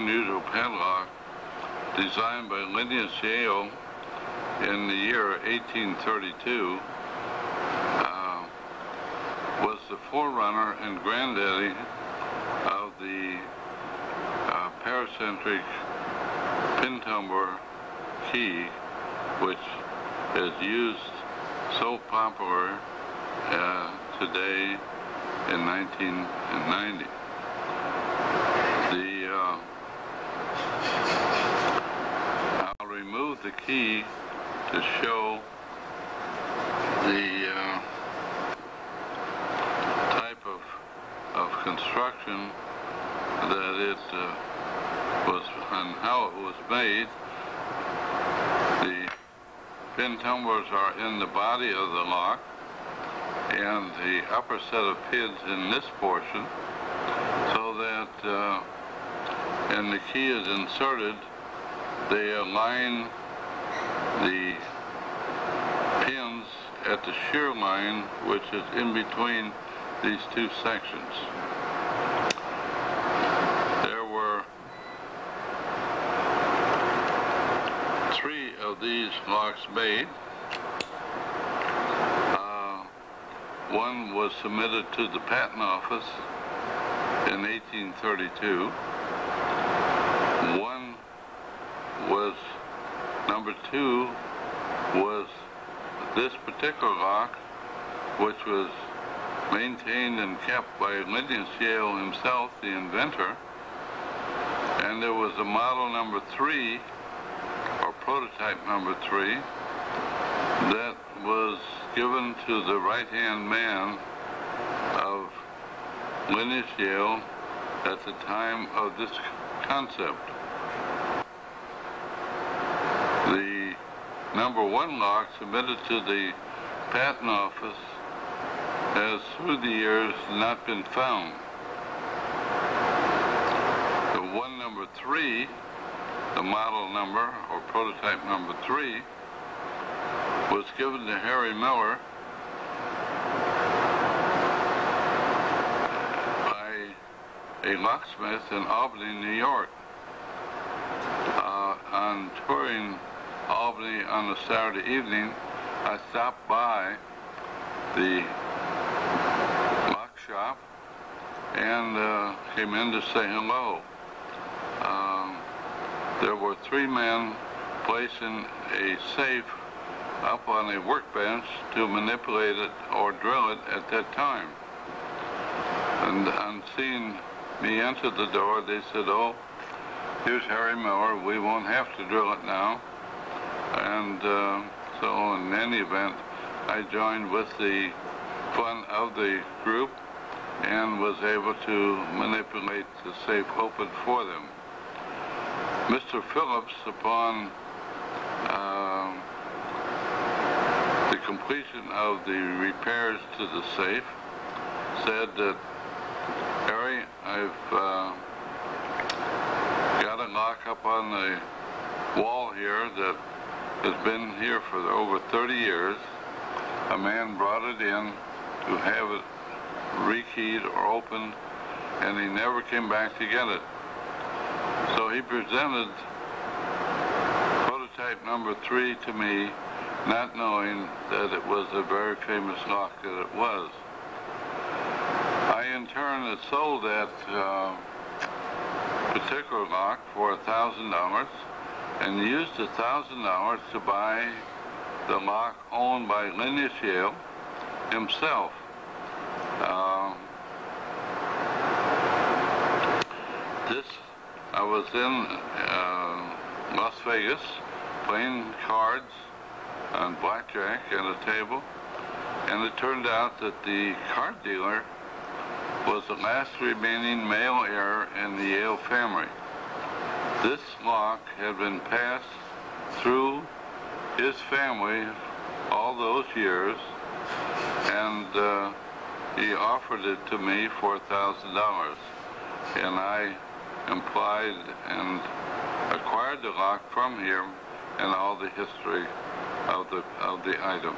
unusual padlock designed by Linus Yale in the year 1832 uh, was the forerunner and granddaddy of the uh, paracentric pin tumbler key which is used so popular uh, today in 1990. The uh, I'll the key to show the uh, type of of construction that it uh, was and how it was made. The pin tumblers are in the body of the lock and the upper set of pins in this portion so that uh, and the key is inserted they align the pins at the shear line which is in between these two sections. There were three of these locks made. Uh, one was submitted to the patent office in 1832. One was, number two was this particular lock, which was maintained and kept by Linus Yale himself, the inventor. And there was a model number three, or prototype number three, that was given to the right-hand man of Linus Yale at the time of this concept. The number one lock submitted to the patent office has through the years not been found. The one number three, the model number or prototype number three, was given to Harry Miller by a locksmith in Albany, New York. Uh, on touring Albany on a Saturday evening, I stopped by the lock shop and uh, came in to say hello. Um, there were three men placing a safe up on a workbench to manipulate it or drill it at that time. And on seeing me enter the door, they said, oh, here's Harry Miller, we won't have to drill it now. And uh, so in any event, I joined with the fun of the group and was able to manipulate the safe open for them. Mr. Phillips, upon uh, the completion of the repairs to the safe, said that, Harry, I've uh, got a lock up on the wall here that has been here for over 30 years. A man brought it in to have it rekeyed or opened, and he never came back to get it. So he presented prototype number three to me, not knowing that it was a very famous lock that it was. I in turn had sold that uh, particular lock for a thousand dollars and used a thousand dollars to buy the lock owned by Linus Yale himself. Uh, this, I was in uh, Las Vegas playing cards on blackjack at a table, and it turned out that the card dealer was the last remaining male heir in the Yale family. This lock had been passed through his family all those years, and uh, he offered it to me for a thousand dollars, and I implied and acquired the lock from him and all the history of the of the item.